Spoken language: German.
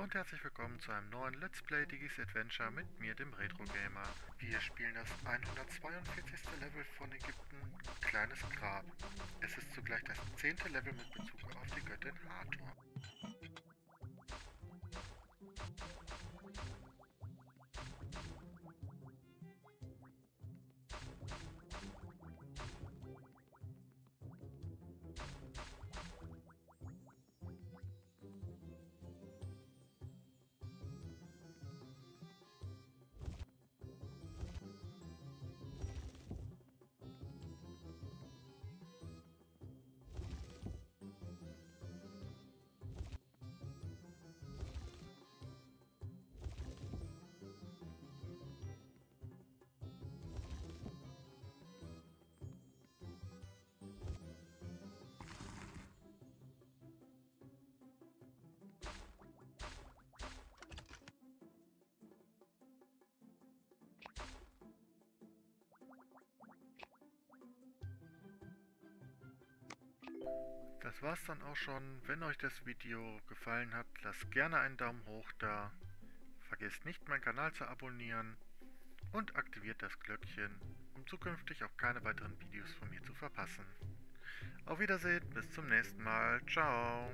Hallo und herzlich willkommen zu einem neuen Let's Play Digis Adventure mit mir, dem Retro Gamer. Wir spielen das 142. Level von Ägypten, Kleines Grab. Es ist zugleich das 10. Level mit Bezug auf die Göttin Hathor. Das war's dann auch schon. Wenn euch das Video gefallen hat, lasst gerne einen Daumen hoch da. Vergesst nicht meinen Kanal zu abonnieren und aktiviert das Glöckchen, um zukünftig auch keine weiteren Videos von mir zu verpassen. Auf Wiedersehen, bis zum nächsten Mal. Ciao.